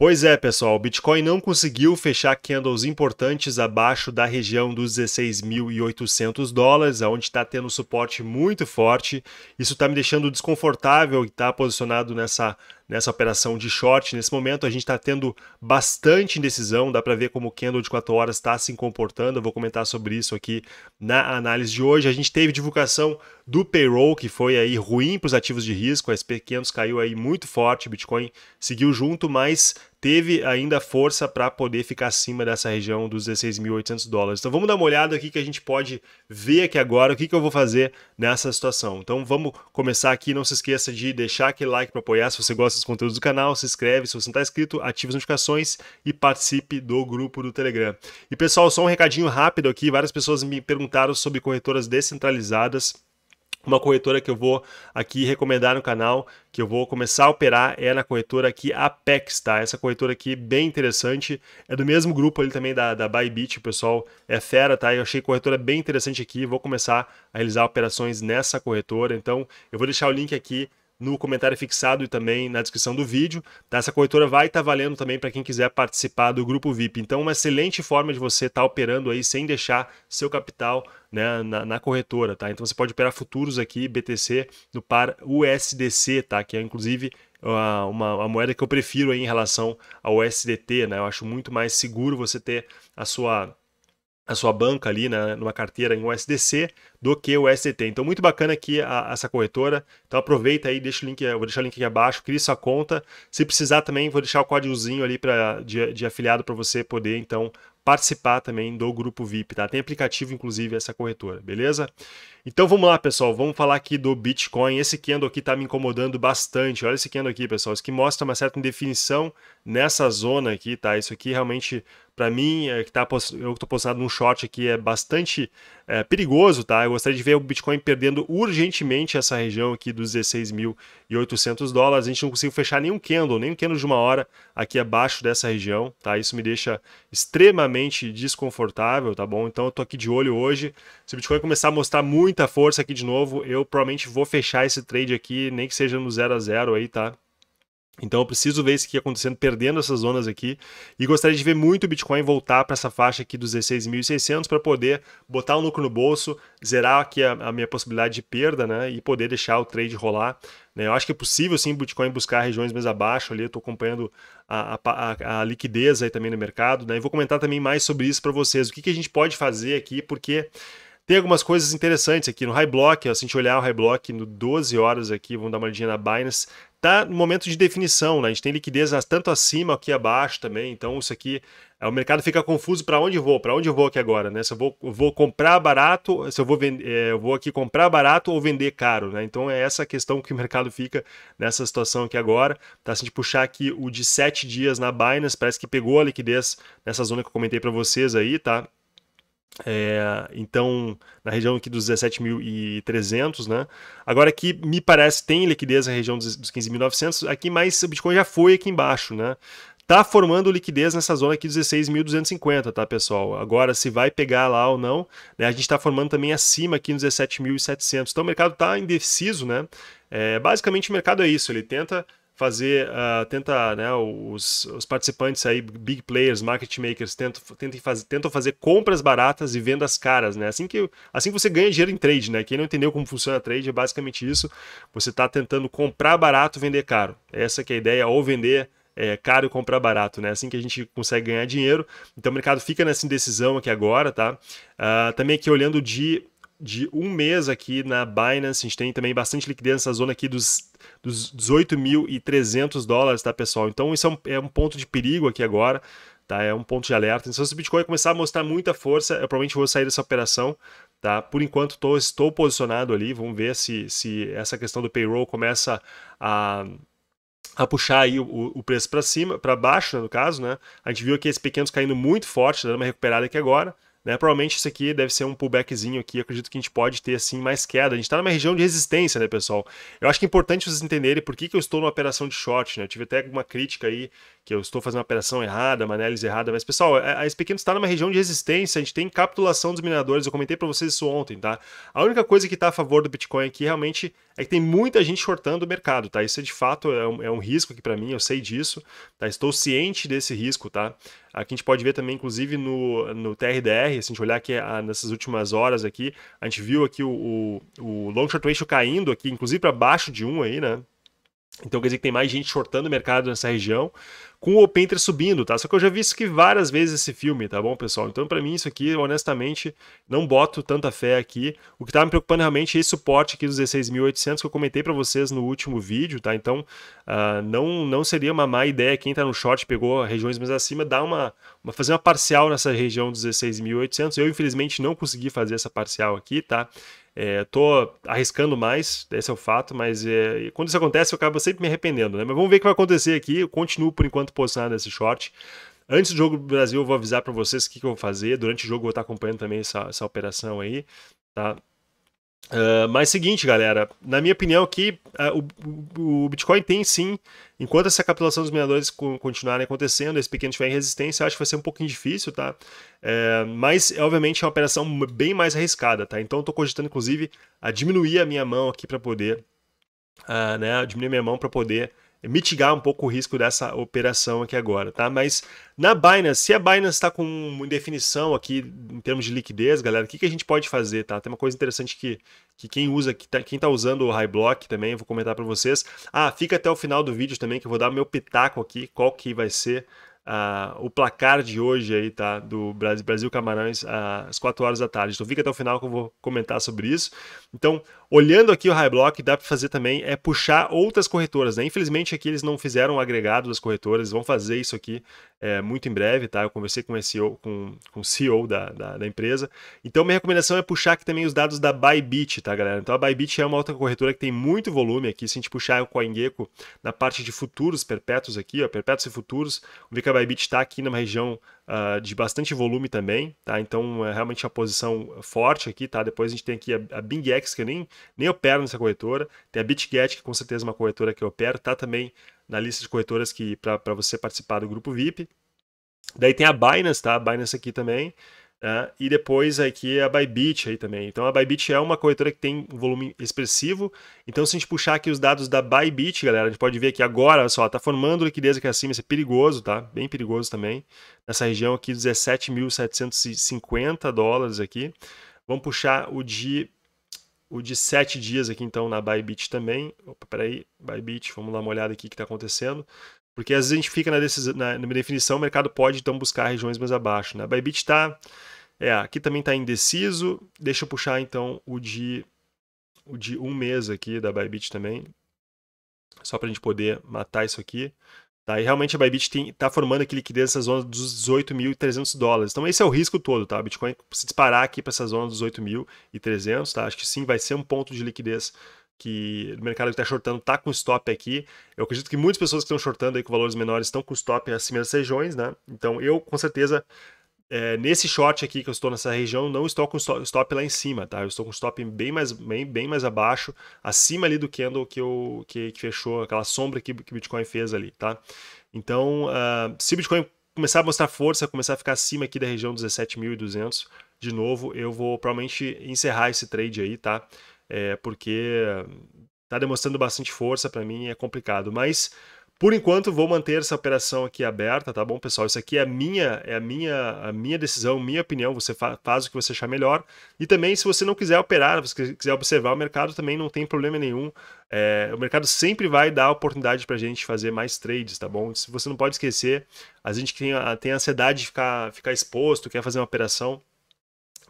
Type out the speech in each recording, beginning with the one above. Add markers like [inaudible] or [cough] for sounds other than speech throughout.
Pois é, pessoal, o Bitcoin não conseguiu fechar candles importantes abaixo da região dos 16.800 dólares, onde está tendo suporte muito forte. Isso está me deixando desconfortável estar tá posicionado nessa nessa operação de short. Nesse momento a gente está tendo bastante indecisão, dá para ver como o candle de 4 horas está se comportando. Eu vou comentar sobre isso aqui na análise de hoje. A gente teve divulgação do payroll que foi aí ruim para os ativos de risco, a SP500 caiu aí muito forte, Bitcoin seguiu junto, mas teve ainda força para poder ficar acima dessa região dos 16.800 dólares. Então vamos dar uma olhada aqui que a gente pode ver aqui agora o que, que eu vou fazer nessa situação. Então vamos começar aqui, não se esqueça de deixar aquele like para apoiar se você gosta dos conteúdos do canal, se inscreve, se você não está inscrito, ative as notificações e participe do grupo do Telegram. E pessoal, só um recadinho rápido aqui, várias pessoas me perguntaram sobre corretoras descentralizadas uma corretora que eu vou aqui recomendar no canal, que eu vou começar a operar, é na corretora aqui Apex, tá? Essa corretora aqui bem interessante, é do mesmo grupo ali também da, da Bybit, o pessoal é fera, tá? Eu achei corretora bem interessante aqui, vou começar a realizar operações nessa corretora, então eu vou deixar o link aqui no comentário fixado e também na descrição do vídeo. Tá? Essa corretora vai estar tá valendo também para quem quiser participar do grupo VIP. Então, uma excelente forma de você estar tá operando aí sem deixar seu capital né, na, na, corretora. Tá? Então, você pode operar futuros aqui, BTC, no par USDC, tá? que é inclusive uma, moeda que eu prefiro aí em relação ao USDT. Né? Eu acho muito mais seguro você ter a sua a sua banca ali né, numa carteira em USDC do que o USDT. Então, muito bacana aqui a, essa corretora. Então, aproveita aí, deixa o link, vou deixar o link aqui abaixo, crie sua conta. Se precisar também, vou deixar o códigozinho ali pra, de, de afiliado para você poder, então, participar também do grupo VIP, tá? Tem aplicativo, inclusive, essa corretora, beleza? Então vamos lá, pessoal, vamos falar aqui do Bitcoin. Esse candle aqui tá me incomodando bastante. Olha esse candle aqui, pessoal. Isso aqui mostra uma certa indefinição nessa zona aqui, tá? Isso aqui realmente para mim, é, que tá, eu estou posicionado num short aqui, é bastante é, perigoso, tá? Eu gostaria de ver o Bitcoin perdendo urgentemente essa região aqui dos 16.800 dólares. A gente não conseguiu fechar nenhum candle, nem um candle de uma hora aqui abaixo dessa região, tá? Isso me deixa extremamente desconfortável, tá bom? Então eu tô aqui de olho hoje. Se o Bitcoin começar a mostrar muita força aqui de novo, eu provavelmente vou fechar esse trade aqui, nem que seja no 0 a 0 aí, tá? Então eu preciso ver isso aqui acontecendo, perdendo essas zonas aqui. E gostaria de ver muito o Bitcoin voltar para essa faixa aqui dos 16.600 para poder botar o lucro no bolso, zerar aqui a, a, minha possibilidade de perda, né? E poder deixar o trade rolar. Né? Eu acho que é possível sim o Bitcoin buscar regiões mais abaixo ali. Estou acompanhando a, a, a, liquidez aí também no mercado. Né? E vou comentar também mais sobre isso para vocês. O que, que a gente pode fazer aqui, porque tem algumas coisas interessantes aqui no High Block, ó, se a gente olhar o High Block no 12 horas aqui, vamos dar uma olhadinha na Binance, tá no momento de definição, né? A gente tem liquidez tanto acima aqui abaixo também, então isso aqui é, o mercado fica confuso para onde vou, para onde eu vou aqui agora, né? Se eu vou, vou comprar barato, se eu vou vender, é, eu vou aqui comprar barato ou vender caro, né? Então é essa questão que o [laughs] mercado fica nessa situação aqui agora. Tá? Se a gente puxar aqui o de 7 dias na Binance, parece que pegou a liquidez nessa zona que eu comentei para vocês aí, tá? É, então, na região aqui dos 17.300, né? Agora aqui me parece tem liquidez na região dos, dos 15.900, aqui mais o Bitcoin já foi aqui embaixo, né? Tá formando liquidez nessa zona aqui 16.250, tá, pessoal? Agora, se vai pegar lá ou não, né? A gente está formando também acima aqui nos 17.700. Então, o mercado está indeciso, né? É, basicamente, o mercado é isso, ele tenta fazer, uh, tenta, né, os, os, participantes aí, big players, market makers, tentam, tentam, fazer, tentam fazer compras baratas e vendas caras, né? Assim que, assim que você ganha dinheiro em trade, né? Quem não entendeu como funciona trade é basicamente isso. Você está tentando comprar barato, vender caro. Essa que é a ideia, ou vender é, caro e comprar barato, né? Assim que a gente consegue ganhar dinheiro. Então o mercado fica nessa indecisão aqui agora, tá? Uh, também aqui olhando de de um mês aqui na Binance. A gente tem também bastante liquidez nessa zona aqui dos, dos 18.300 dólares, tá, pessoal? Então, isso é um, é um ponto de perigo aqui agora. Tá, é um ponto de alerta. Então, se o Bitcoin começar a mostrar muita força, eu provavelmente vou sair dessa operação. Tá? Por enquanto, tô, estou posicionado ali. Vamos ver se, se essa questão do payroll começa a, a puxar aí o, preço para cima, para baixo, né, no caso. Né? A gente viu aqui esses pequenos caindo muito forte, dando uma recuperada aqui agora. Né? Provavelmente isso aqui deve ser um pullbackzinho aqui. Eu acredito que a gente pode ter assim mais queda. A gente está numa região de resistência, né, pessoal? Eu acho que é importante vocês entenderem por que, que eu estou numa operação de short. Né? Eu tive até alguma crítica aí que eu estou fazendo uma operação errada, uma análise errada, mas pessoal, a SP500 está numa região de resistência, a gente tem capitulação dos mineradores, eu comentei para vocês isso ontem, tá? A única coisa que está a favor do Bitcoin aqui realmente é que tem muita gente shortando o mercado, tá? Isso é de fato é um, é um risco aqui para mim, eu sei disso, tá? Estou ciente desse risco, tá? Aqui a gente pode ver também, inclusive, no, no TRDR, se a gente olhar aqui a, nessas últimas horas aqui, a gente viu aqui o, o, o long short ratio caindo aqui, inclusive para baixo de 1 aí, né? Então quer dizer que tem mais gente shortando o mercado nessa região, com o Open subindo, tá? Só que eu já vi isso aqui várias vezes esse filme, tá bom, pessoal? Então para mim isso aqui, honestamente, não boto tanta fé aqui. O que tá me preocupando realmente é esse suporte aqui dos 16.800 que eu comentei para vocês no último vídeo, tá? Então uh, não, não seria uma má ideia quem tá no short, pegou regiões mais acima, dar uma, uma fazer uma parcial nessa região dos 16.800. Eu infelizmente não consegui fazer essa parcial aqui, tá? É, tô arriscando mais, esse é o fato, mas é, quando isso acontece eu acabo sempre me arrependendo, né? Mas vamos ver o que vai acontecer aqui. Eu continuo por enquanto posicionado nesse short. Antes do jogo do Brasil, eu vou avisar para vocês o que, que, eu vou fazer. Durante o jogo, eu vou estar acompanhando também essa, essa operação aí, tá? Uh, mas seguinte, galera, na minha opinião aqui, uh, o, o, Bitcoin tem sim, enquanto essa capitulação dos mineradores continuarem acontecendo, esse pequeno tiver em resistência, acho que vai ser um pouquinho difícil, tá? Uh, mas, obviamente, é uma operação bem mais arriscada, tá? Então, tô cogitando, inclusive, a diminuir a minha mão aqui para poder, né, diminuir a minha mão para poder mitigar um pouco o risco dessa operação aqui agora, tá? Mas na Binance, se a Binance está com definição aqui em termos de liquidez, galera, o que, que a gente pode fazer, tá? Tem uma coisa interessante que, que quem usa, que tá, quem está usando o High Block também, vou comentar para vocês. Ah, fica até o final do vídeo também que eu vou dar meu pitaco aqui, qual que vai ser Uh, o placar de hoje aí, tá? Do Brasil, Brasil Camarões às 4 horas da tarde. Então fica até o final que eu vou comentar sobre isso. Então, olhando aqui o High Block, dá para fazer também é puxar outras corretoras, né? Infelizmente aqui eles não fizeram um agregado das corretoras, vão fazer isso aqui é, muito em breve, tá? Eu conversei com o CEO, com, o CEO da, da, da, empresa. Então, minha recomendação é puxar aqui também os dados da Bybit, tá, galera? Então, a Bybit é uma outra corretora que tem muito volume aqui. Se a gente puxar o CoinGecko na parte de futuros perpétuos aqui, ó, perpétuos e futuros, ver que a Bybit está aqui numa região uh, de bastante volume também, tá? Então, é realmente uma posição forte aqui, tá? Depois a gente tem aqui a, a BingX, que eu nem, nem opero nessa corretora. Tem a BitGet, que com certeza é uma corretora que eu opero, tá também na lista de corretoras que para você participar do grupo VIP. Daí tem a Binance, tá? A Binance aqui também. Né? E depois aqui é a Bybit aí também. Então a Bybit é uma corretora que tem um volume expressivo. Então se a gente puxar aqui os dados da Bybit, galera, a gente pode ver que agora, olha só, tá formando liquidez aqui acima, isso é perigoso, tá? Bem perigoso também. Nessa região aqui, 17.750 dólares aqui. Vamos puxar o de o de 7 dias aqui então na Bybit também. Opa, peraí, Bybit, vamos dar uma olhada aqui o que está acontecendo. Porque às vezes a gente fica na, decisão, na, na, definição, o mercado pode então buscar regiões mais abaixo. Né? A Bybit está. É, aqui também está indeciso. Deixa eu puxar então o de, o de um mês aqui da Bybit também. Só para a gente poder matar isso aqui. Tá? E realmente a Bybit está formando aqui liquidez nessa zona dos 18.300 dólares. Então esse é o risco todo, tá? Bitcoin se disparar aqui para essa zona dos 8.300, tá? Acho que sim, vai ser um ponto de liquidez que o mercado que está shortando está com stop aqui. Eu acredito que muitas pessoas que estão shortando aí com valores menores estão com stop acima das regiões, né? Então eu com certeza é, nesse short aqui que eu estou nessa região, não estou com stop lá em cima, tá? Eu estou com stop bem mais, bem, bem mais abaixo, acima ali do candle que, eu, que, que fechou, aquela sombra que, o Bitcoin fez ali, tá? Então, uh, se o Bitcoin começar a mostrar força, começar a ficar acima aqui da região dos 17.200, de novo, eu vou provavelmente encerrar esse trade aí, tá? É, porque tá demonstrando bastante força para mim, é complicado, mas por enquanto, vou manter essa operação aqui aberta, tá bom, pessoal? Isso aqui é a minha, é a minha, a minha decisão, minha opinião. Você fa faz o que você achar melhor. E também, se você não quiser operar, se você quiser observar o mercado, também não tem problema nenhum. É, o mercado sempre vai dar oportunidade para a gente fazer mais trades, tá bom? Se você não pode esquecer, a gente tem, tem ansiedade de ficar, ficar exposto, quer fazer uma operação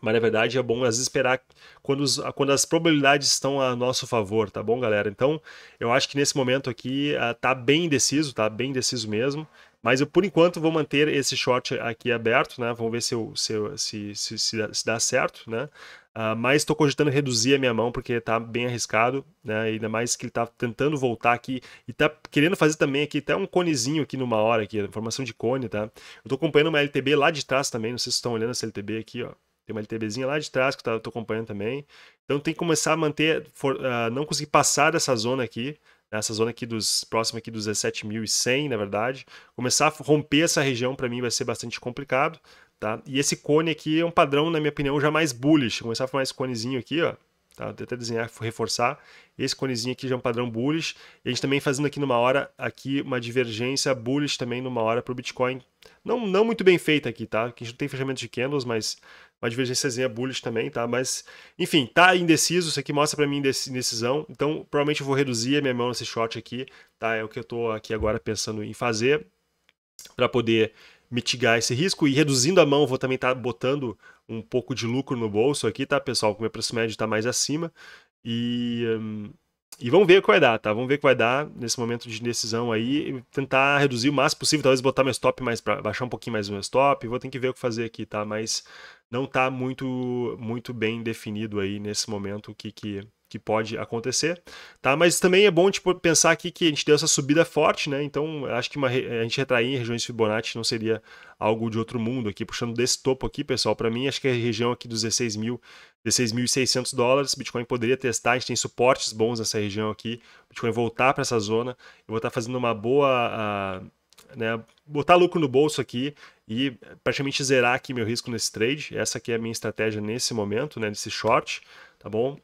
mas na verdade é bom às vezes esperar quando, os, quando as probabilidades estão a nosso favor, tá bom, galera? Então, eu acho que nesse momento aqui uh, tá bem indeciso, tá bem indeciso mesmo. Mas eu, por enquanto, vou manter esse short aqui aberto, né? Vamos ver se, eu, se, eu, se, se, se, se dá certo, né? Uh, mas estou cogitando reduzir a minha mão porque está bem arriscado, né? Ainda mais que ele está tentando voltar aqui e está querendo fazer também aqui até um conezinho aqui numa hora aqui, formação de cone, tá? Eu estou acompanhando uma LTB lá de trás também, não sei se estão olhando essa LTB aqui, ó. Tem uma LTBzinha lá de trás que eu tô acompanhando também. Então tem que começar a manter, for, uh, não conseguir passar dessa zona aqui, nessa zona aqui dos próximo aqui dos 17.100, na verdade. Começar a romper essa região para mim vai ser bastante complicado, tá? E esse cone aqui é um padrão, na minha opinião, já mais bullish. Começar a formar esse conezinho aqui, ó, tá? Vou até desenhar, reforçar. Esse conezinho aqui já é um padrão bullish. E a gente também fazendo aqui numa hora aqui uma divergência bullish também numa hora para o Bitcoin. Não, não muito bem feita aqui, tá? Que a gente não tem fechamento de candles, mas uma divergênciazinha bullish também, tá? Mas, enfim, tá indeciso, isso aqui mostra para mim indecisão, então provavelmente eu vou reduzir a minha mão nesse short aqui, tá? É o que eu tô aqui agora pensando em fazer para poder mitigar esse risco e reduzindo a mão, vou também estar tá botando um pouco de lucro no bolso aqui, tá, pessoal? O meu preço médio está mais acima e... Um, e vamos ver o que vai dar, tá? Vamos ver o que vai dar nesse momento de indecisão aí tentar reduzir o máximo possível, talvez botar meu stop mais para baixar um pouquinho mais o meu stop. Vou ter que ver o que fazer aqui, tá? Mas não está muito, muito bem definido aí nesse momento o que, que, que pode acontecer, tá? Mas também é bom tipo, pensar aqui que a gente deu essa subida forte, né? Então acho que uma, a gente retrair em regiões Fibonacci não seria algo de outro mundo aqui, puxando desse topo aqui, pessoal. Para mim, acho que a região aqui dos 16 mil, 16.600 dólares, Bitcoin poderia testar. A gente tem suportes bons nessa região aqui. Bitcoin voltar para essa zona. Eu vou estar tá fazendo uma boa uh, né, botar lucro no bolso aqui e praticamente zerar aqui meu risco nesse trade. Essa aqui é a minha estratégia nesse momento, né, nesse short, tá bom?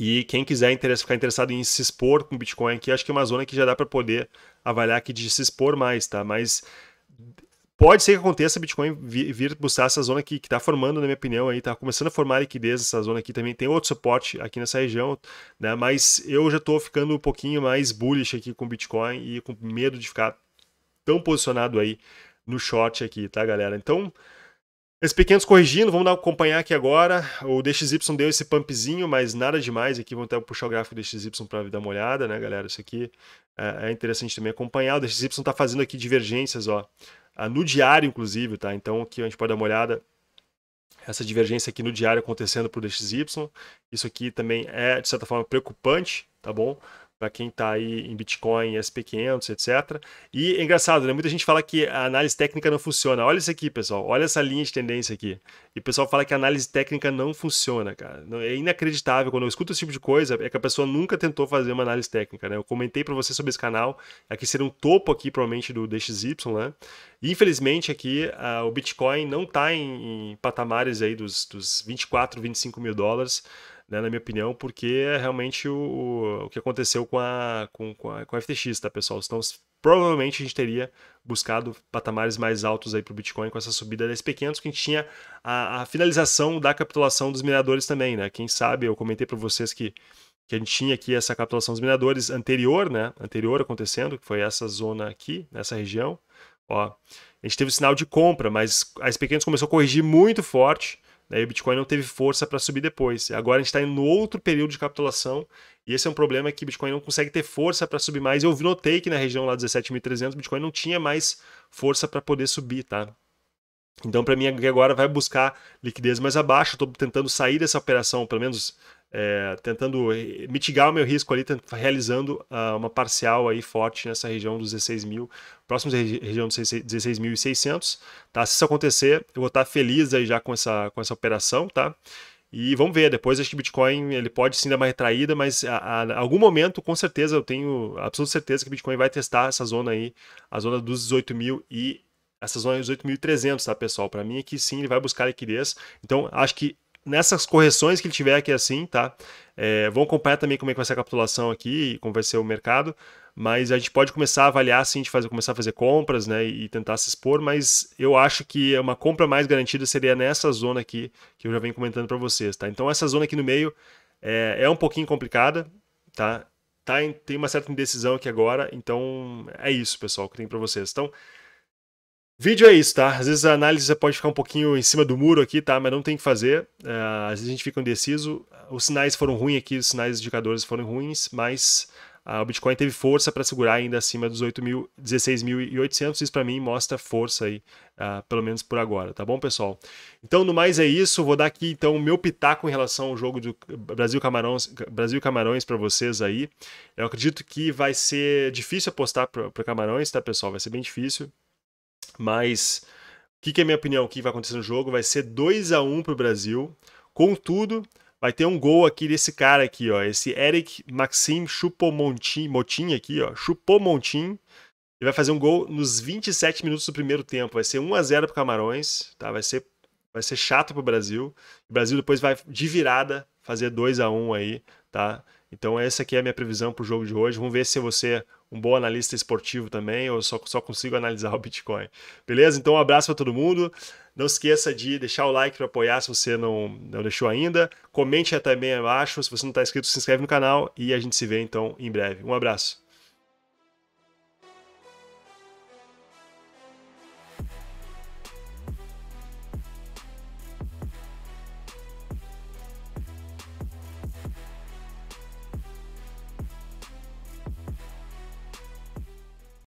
E quem quiser ficar interessado em se expor com Bitcoin aqui, acho que é uma zona que já dá para poder avaliar aqui de se expor mais, tá? Mas pode ser que aconteça Bitcoin vir, buscar essa zona aqui, que está formando, na minha opinião, aí, tá começando a formar liquidez essa zona aqui também. Tem outro suporte aqui nessa região, né? Mas eu já estou ficando um pouquinho mais bullish aqui com Bitcoin e com medo de ficar tão posicionado aí no short aqui, tá, galera? Então, esses pequenos corrigindo, vamos dar, acompanhar aqui agora. O DXY deu esse pumpzinho, mas nada demais. Aqui vamos até puxar o gráfico do DXY para dar uma olhada, né, galera? Isso aqui é, é interessante também acompanhar. O DXY está fazendo aqui divergências, ó, ah, no diário, inclusive, tá? Então aqui a gente pode dar uma olhada. Essa divergência aqui no diário acontecendo para o DXY. Isso aqui também é, de certa forma, preocupante, tá bom? Para quem está aí em Bitcoin, SP500, etc. E é engraçado, né? Muita gente fala que a análise técnica não funciona. Olha isso aqui, pessoal. Olha essa linha de tendência aqui. E o pessoal fala que a análise técnica não funciona, cara. É inacreditável. Quando eu escuto esse tipo de coisa, é que a pessoa nunca tentou fazer uma análise técnica, né? Eu comentei para você sobre esse canal. Aqui seria um topo aqui, provavelmente, do DXY, né? Infelizmente, aqui o Bitcoin não está em, em, patamares aí dos, dos 24, 25 mil dólares né, na minha opinião, porque é realmente o, o que aconteceu com a, com, com, a, com a FTX, tá, pessoal? Então, provavelmente a gente teria buscado patamares mais altos aí para o Bitcoin com essa subida das pequenos, que a gente tinha a, a, finalização da capitulação dos mineradores também, né? Quem sabe, eu comentei para vocês que, que a gente tinha aqui essa capitulação dos mineradores anterior, né? Anterior acontecendo, que foi essa zona aqui, nessa região. Ó, a gente teve sinal de compra, mas a pequenos começou a corrigir muito forte, Daí o Bitcoin não teve força para subir depois. Agora a gente está em outro período de capitulação e esse é um problema que o Bitcoin não consegue ter força para subir mais. Eu notei que na região lá 17.300 o Bitcoin não tinha mais força para poder subir, tá? Então, para mim, agora vai buscar liquidez mais abaixo. Estou tentando sair dessa operação, pelo menos é, tentando mitigar o meu risco ali, realizando uh, uma parcial aí forte nessa região dos 16 mil, próximo da região dos 16.600, tá? Se isso acontecer, eu vou estar feliz aí já com essa, com essa operação, tá? E vamos ver, depois acho que Bitcoin ele pode sim dar uma retraída, mas a, algum momento, com certeza, eu tenho absoluta certeza que Bitcoin vai testar essa zona aí, a zona dos 18 mil e essa zona dos 8.300, tá, pessoal? Para mim aqui sim ele vai buscar liquidez. Então, acho que nessas correções que ele tiver aqui assim, tá? É, vão acompanhar também como é que vai ser a capitulação aqui, como vai ser o mercado, mas a gente pode começar a avaliar assim, de fazer, começar a fazer compras, né, e tentar se expor, mas eu acho que uma compra mais garantida seria nessa zona aqui, que eu já venho comentando para vocês, tá? Então essa zona aqui no meio é, é um pouquinho complicada, tá? tá em, tem uma certa indecisão aqui agora, então é isso, pessoal, que tem para vocês. Então, Vídeo é isso, tá? Às vezes a análise pode ficar um pouquinho em cima do muro aqui, tá? Mas não tem que fazer. Uh, às vezes a gente fica indeciso. Os sinais foram ruins aqui, os sinais indicadores foram ruins, mas uh, o Bitcoin teve força para segurar ainda acima dos 16.800. Isso para mim mostra força aí, uh, pelo menos por agora, tá bom, pessoal? Então, no mais é isso. Vou dar aqui então o meu pitaco em relação ao jogo do Brasil Camarões, Brasil Camarões para vocês aí. Eu acredito que vai ser difícil apostar para Camarões, tá, pessoal? Vai ser bem difícil. Mas o que, que, é minha opinião? O que vai acontecer no jogo? Vai ser 2 a 1 para o Brasil. Contudo, vai ter um gol aqui desse cara aqui, ó, esse Eric Maxim Chupomontin, Motin aqui, ó, Chupomontin. Ele vai fazer um gol nos 27 minutos do primeiro tempo. Vai ser 1 a 0 para Camarões, tá? Vai ser vai ser chato para o Brasil. O Brasil depois vai de virada fazer 2 a 1 aí, tá? Então essa aqui é a minha previsão para o jogo de hoje. Vamos ver se você um bom analista esportivo também ou só, só consigo analisar [laughs] o Bitcoin. Beleza? Então um abraço para todo mundo. Não esqueça de deixar o like para apoiar se você não, não deixou ainda. Comente também abaixo. Se você não está inscrito, se inscreve no canal e a gente se vê então em breve. Um abraço.